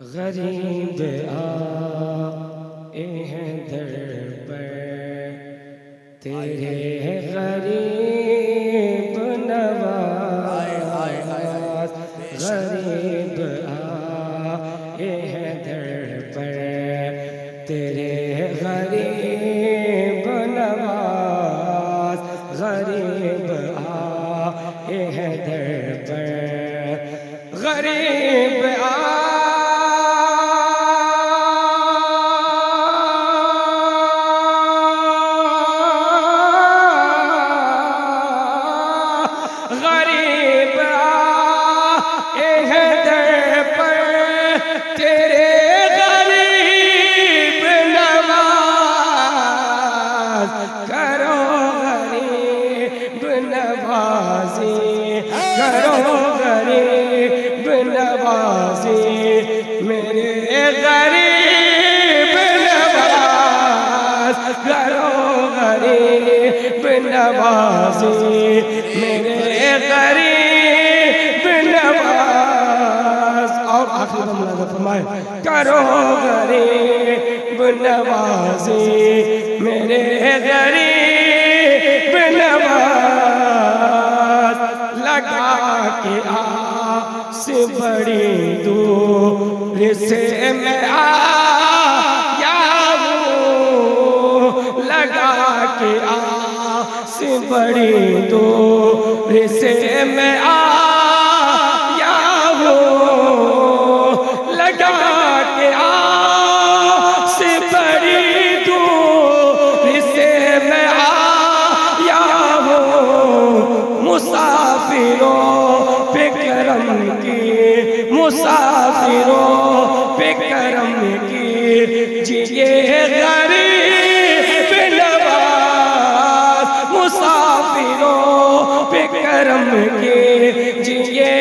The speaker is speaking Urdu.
غریب آئے ہیں در پر تیرے غریب نواز، غریب آئے ہیں در پر تیرے غریب نواز، غریب آئے ہیں در پر، غریب تیرے غریب نواز، کرو غریب نوازی، کرو غریب نوازی، میرے غریب نواز، کرو غریب نوازی، میرے غریب آخری دم لگا فرمائے کرو غریب نوازی میرے غریب نواز۔ لگا کے آس بڑی دور سے میں آیا ہوں لگا کے آس بڑی دور سے میں آیا ہوں مسافروں پہ کرم کی جیے غریب نواز مسافروں پہ کرم کی جیے